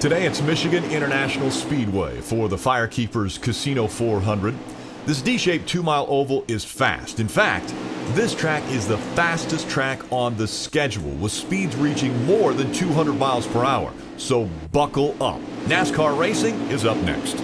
Today it's Michigan International Speedway for the Firekeepers Casino 400. This D-shaped two-mile oval is fast. In fact, this track is the fastest track on the schedule, with speeds reaching more than 200 miles per hour. So buckle up. NASCAR racing is up next.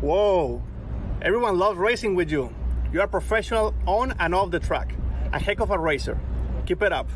Whoa, everyone loves racing with you. You are professional on and off the track. A heck of a racer. Keep it up.